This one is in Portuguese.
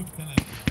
Muito talento.